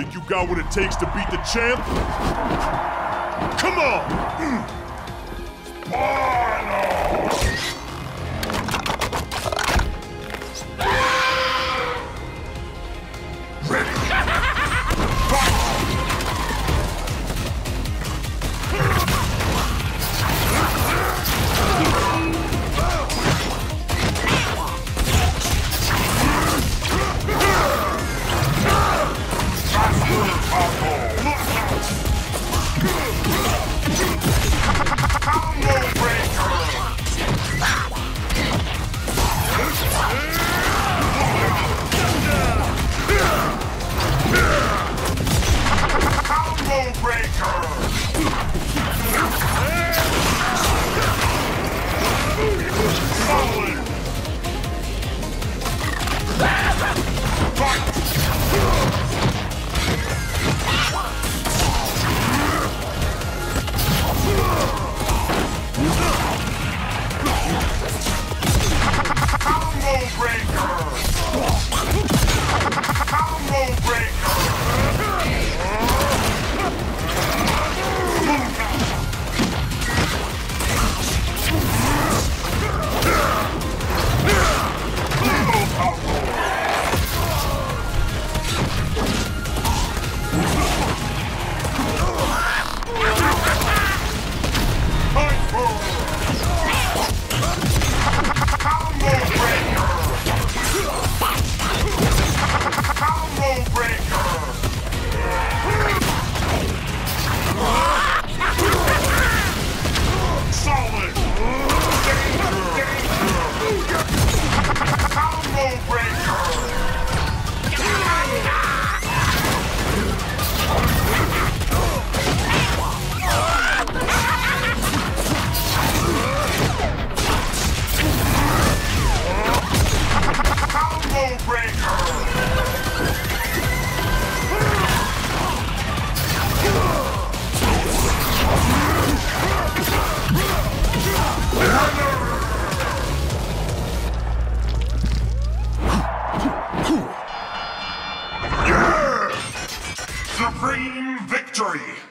Think you got what it takes to beat the champ? Come on! Hmm. Combo break! Supreme victory!